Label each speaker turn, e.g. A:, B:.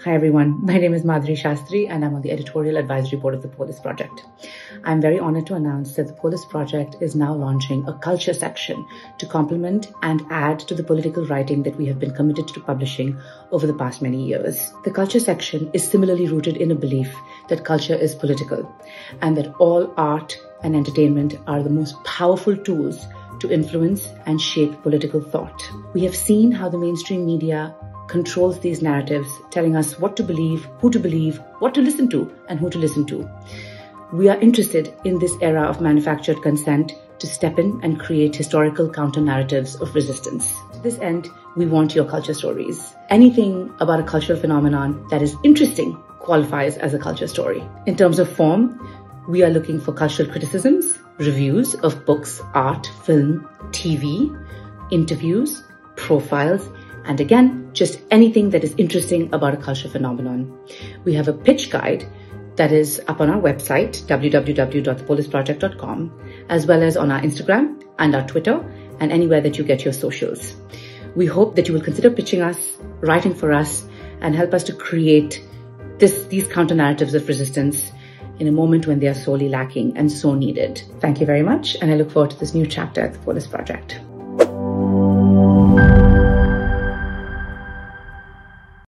A: Hi everyone, my name is Madhuri Sastry and I'm on the editorial advisory board of the Polis Project. I'm very honored to announce that the Polis Project is now launching a culture section to complement and add to the political writing that we have been committed to publishing over the past many years. The culture section is similarly rooted in a belief that culture is political and that all art and entertainment are the most powerful tools to influence and shape political thought. We have seen how the mainstream media controls these narratives, telling us what to believe, who to believe, what to listen to, and who to listen to. We are interested in this era of manufactured consent to step in and create historical counter narratives of resistance. To this end, we want your culture stories. Anything about a cultural phenomenon that is interesting qualifies as a culture story. In terms of form, we are looking for cultural criticisms, reviews of books, art, film, TV, interviews, profiles, and again, just anything that is interesting about a cultural phenomenon. We have a pitch guide that is up on our website, www.thepolisproject.com, as well as on our Instagram and our Twitter and anywhere that you get your socials. We hope that you will consider pitching us, writing for us, and help us to create this, these counter narratives of resistance in a moment when they are sorely lacking and so needed. Thank you very much, and I look forward to this new chapter at the Project.